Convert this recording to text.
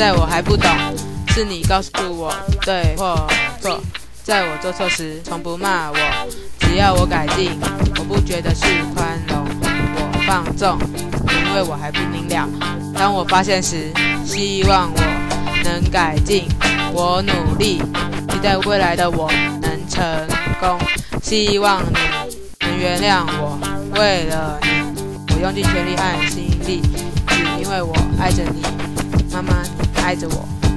在我还不懂，是你告诉我对或错。在我做错时，从不骂我，只要我改进。我不觉得是宽容，我放纵，因为我还不明了。当我发现时，希望我能改进。我努力，期待未来的我能成功。希望你能原谅我，为了你，我用尽全力和心力，只因为我爱着你，妈妈，爱着我。